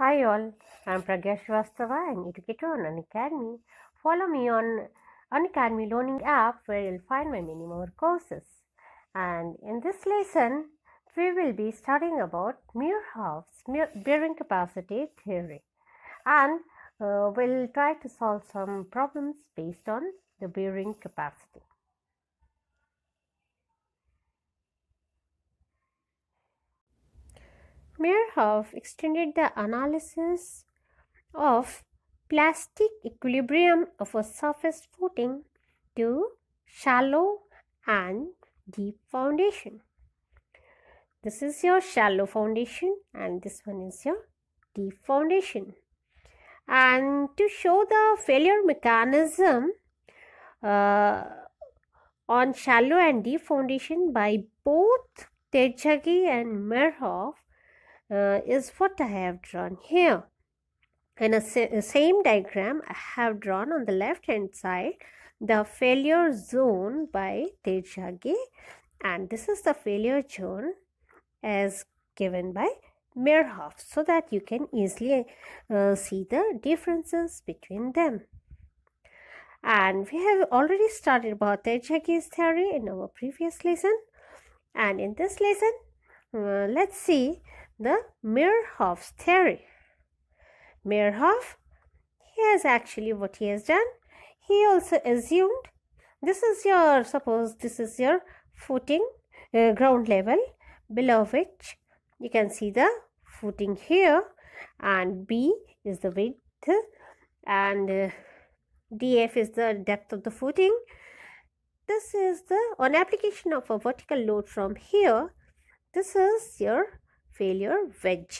Hi all, I'm Pragya Shrivastava, an educator on Unacademy. Follow me on Unacademy Learning app where you'll find my many more courses. And in this lesson, we will be studying about Meyerhof's bearing capacity theory. And uh, we'll try to solve some problems based on the bearing capacity. Meyerhof extended the analysis of plastic equilibrium of a surface footing to shallow and deep foundation. This is your shallow foundation and this one is your deep foundation. And to show the failure mechanism uh, on shallow and deep foundation by both Terzaghi and Meyerhof uh, is what I have drawn here. In a sa- same diagram, I have drawn on the left hand side the failure zone by Terzaghi and this is the failure zone as given by Meyerhof so that you can easily uh, see the differences between them. And we have already started about Terzaghi's theory in our previous lesson. And in this lesson, uh, let's see the Meyerhof's theory. Meyerhof, he has actually what he has done. He also assumed this is your, suppose this is your footing, uh, ground level, below which you can see the footing here and B is the width and uh, DF is the depth of the footing. This is the, on application of a vertical load from here, this is your failure wedge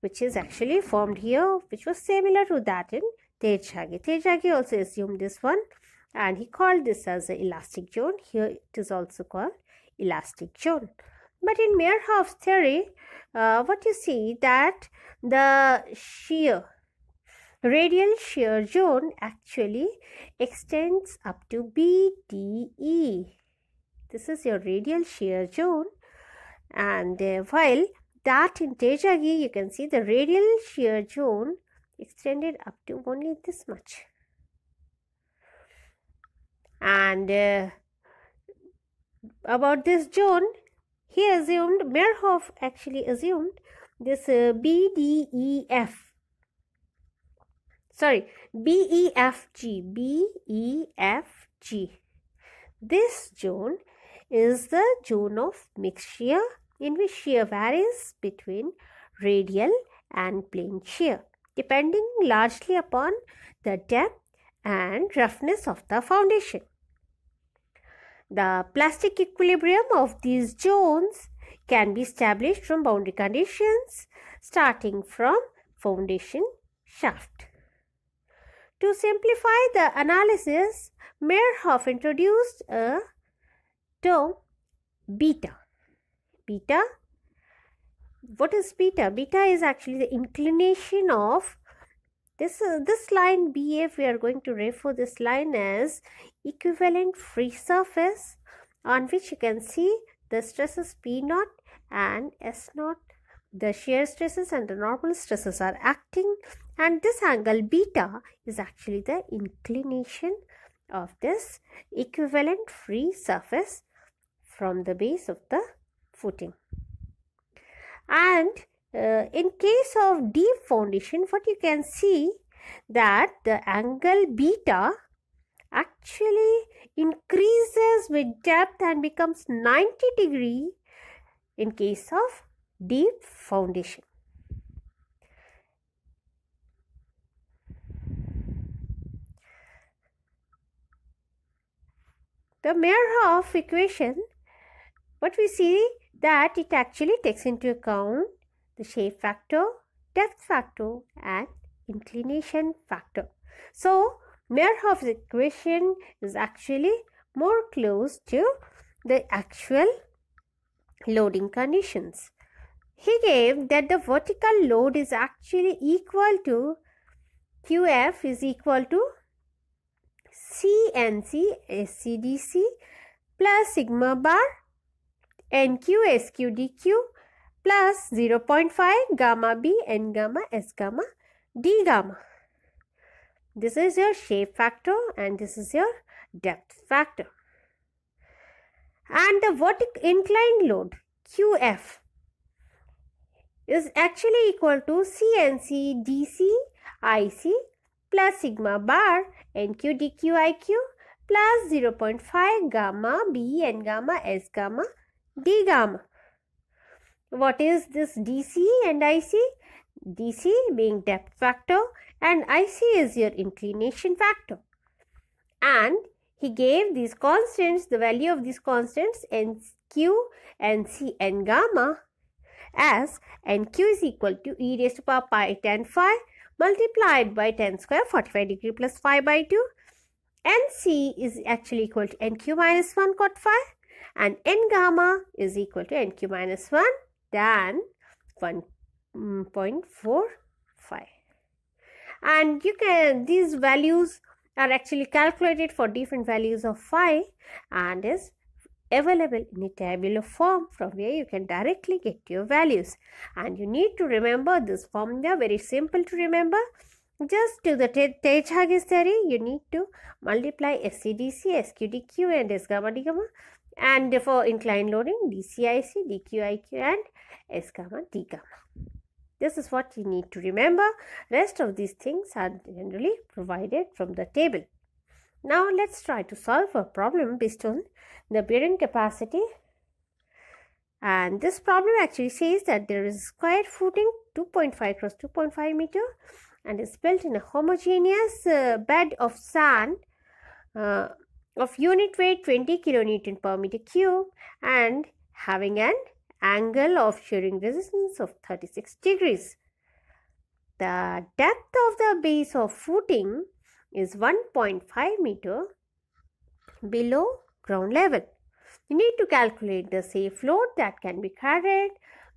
which is actually formed here which was similar to that in Terzaghi. Terzaghi also assumed this one and he called this as an elastic zone. Here it is also called elastic zone. But in Meyerhof's theory, uh, what you see that the shear, radial shear zone actually extends up to BDE. This is your radial shear zone and uh, while that in Terzaghi you can see the radial shear zone extended up to only this much. And uh, about this zone he assumed Meyerhof actually assumed this uh, BDEF sorry BEFG BEFG this zone is the zone of mixed shear in which shear varies between radial and plane shear depending largely upon the depth and roughness of the foundation. The plastic equilibrium of these zones can be established from boundary conditions starting from foundation shaft. To simplify the analysis, Meyerhof introduced a term beta. Beta, what is beta? Beta is actually the inclination of this, uh, this line BF, we are going to refer this line as equivalent free surface on which you can see the stresses P naught and S naught. The shear stresses and the normal stresses are acting and this angle beta is actually the inclination of this equivalent free surface from the base of the footing. And uh, in case of deep foundation, what you can see that the angle beta actually increases with depth and becomes 90 degree in case of deep foundation. The Meyerhof equation, what we see that it actually takes into account the shape factor, depth factor and inclination factor. So, Meyerhof's equation is actually more close to the actual loading conditions. He gave that the vertical load is actually equal to QF is equal to CNC SCDC plus sigma bar NQ SQ DQ plus 0.5 gamma B N gamma S gamma D gamma. This is your shape factor and this is your depth factor. And the vertical inclined load QF is actually equal to CNC DC IC plus sigma bar NQ DQ IQ plus 0.5 gamma B N gamma S gamma D gamma. What is this DC and IC? DC being depth factor and IC is your inclination factor. And he gave these constants, the value of these constants NQ and C and gamma as NQ is equal to e raised to power pi tan phi multiplied by 10 square 45 degree plus phi by 2. NC is actually equal to NQ minus 1 cot phi and N gamma is equal to NQ minus 1 tan 1.45 mm, and you can these values are actually calculated for different values of phi and is available in a tabular form from where you can directly get your values. And you need to remember this formula very simple to remember. Just to the Terzaghi's theory. You need to multiply SCDC, SQDQ and S gamma D gamma and for inclined loading DCIC, DQIQ and S gamma D gamma. This is what you need to remember. Rest of these things are generally provided from the table. Now let's try to solve a problem based on the bearing capacity. And this problem actually says that there is square footing 2.5 cross 2.5 meter and is built in a homogeneous uh, bed of sand uh, of unit weight 20 kilonewton per meter cube and having an angle of shearing resistance of 36 degrees. The depth of the base of footing is 1.5 meter below ground level. You need to calculate the safe load that can be carried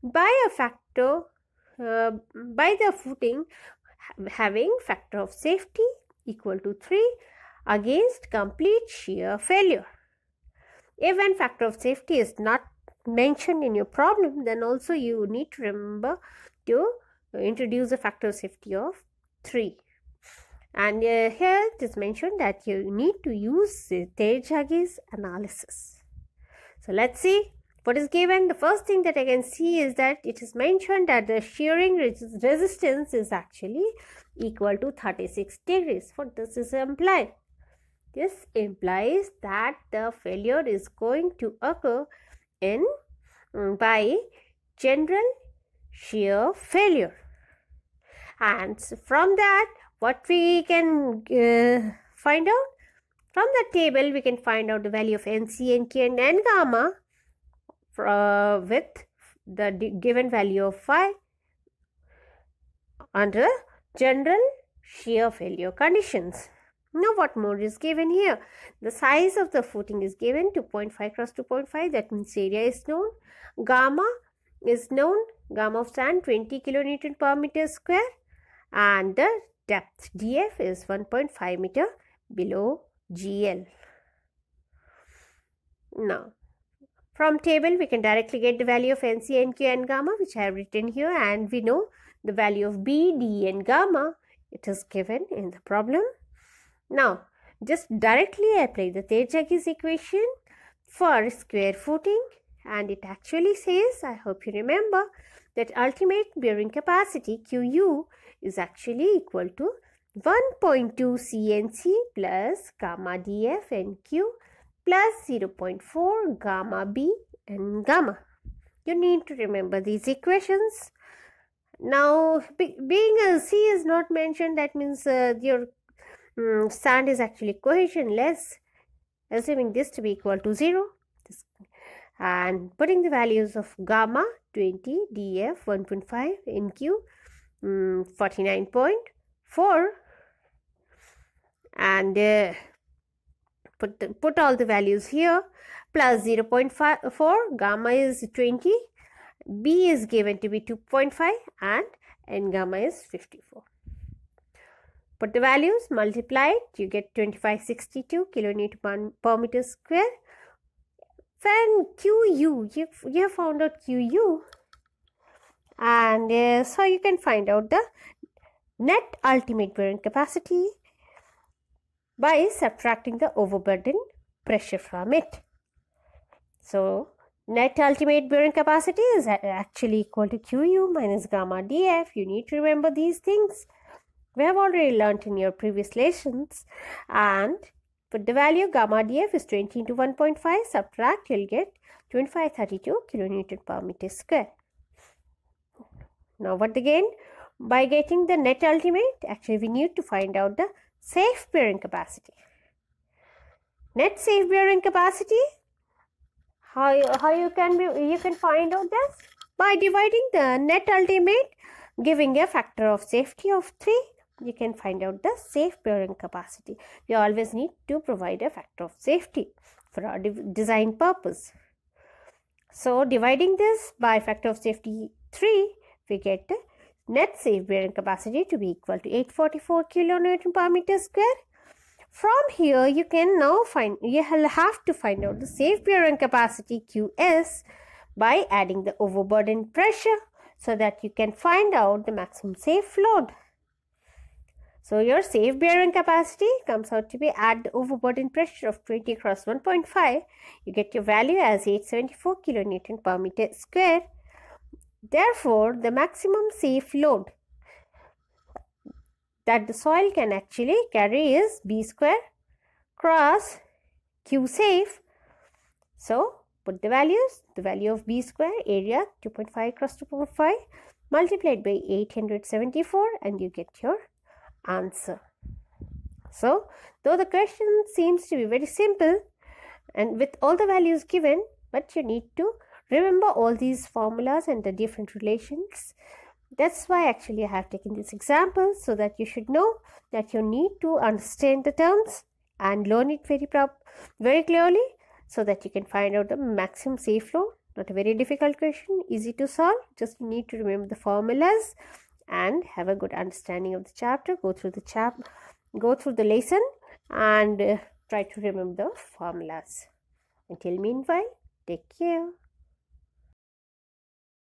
by a factor uh, by the footing having factor of safety equal to 3 against complete shear failure. If an factor of safety is not mentioned in your problem, then also you need to remember to introduce a factor of safety of 3. And uh, here it is mentioned that you need to use Terzaghi's analysis. So let's see what is given. The first thing that I can see is that it is mentioned that the shearing res resistance is actually equal to 36 degrees. What does this imply? This implies that the failure is going to occur in um, by general shear failure. And from that what we can uh, find out? From the table, we can find out the value of NC, NQ and N gamma uh, with the given value of phi under general shear failure conditions. Now what more is given here? The size of the footing is given 2.5 cross 2.5 that means area is known. Gamma is known. Gamma of sand 20 kilonewton per meter square and the depth df is 1.5 meter below GL. Now, from table we can directly get the value of NC, NQ and gamma which I have written here and we know the value of B, D and gamma it is given in the problem. Now, just directly apply the Terzaghi's equation for square footing and it actually says, I hope you remember, that ultimate bearing capacity QU is actually equal to 1.2 CNC plus gamma DF NQ plus 0.4 gamma B and gamma. You need to remember these equations. Now, be, being a C is not mentioned, that means uh, your um, sand is actually cohesionless, assuming this to be equal to 0. This, and putting the values of gamma 20, DF 1.5, NQ um, 49.4 and uh, put, the, put all the values here. Plus 0.4 gamma is 20 b is given to be 2.5 and n gamma is 54 put the values multiplied you get 2562 kilonewton per meter square when qu you, you have found out qu and uh, so you can find out the net ultimate bearing capacity by subtracting the overburden pressure from it. So net ultimate bearing capacity is actually equal to QU minus gamma DF. You need to remember these things. We have already learnt in your previous lessons and put the value gamma DF is 20 into 1.5 subtract you'll get 2532 kilonewton per meter square. Now what again? By getting the net ultimate, actually we need to find out the safe bearing capacity. Net safe bearing capacity, how, how you can be, you can find out this? By dividing the net ultimate, giving a factor of safety of 3, you can find out the safe bearing capacity. We always need to provide a factor of safety for our design purpose. So dividing this by factor of safety 3, we get the net safe bearing capacity to be equal to 844 kilonewton per meter square. From here, you can now find, you have to find out the safe bearing capacity QS by adding the overburden pressure so that you can find out the maximum safe load. So your safe bearing capacity comes out to be at the overburden pressure of 20 cross 1.5. You get your value as 874 kilonewton per meter square. Therefore, the maximum safe load that the soil can actually carry is B square cross Q safe. So, put the values, the value of B square area 2.5 cross 2.5 multiplied by 874 and you get your answer. So, though the question seems to be very simple and with all the values given, but you need to remember all these formulas and the different relations. That's why actually I have taken this example so that you should know that you need to understand the terms and learn it very prop very clearly so that you can find out the maximum safe flow. Not a very difficult question, easy to solve. Just you need to remember the formulas and have a good understanding of the chapter go through the chap go through the lesson and uh, try to remember the formulas. Until meanwhile take care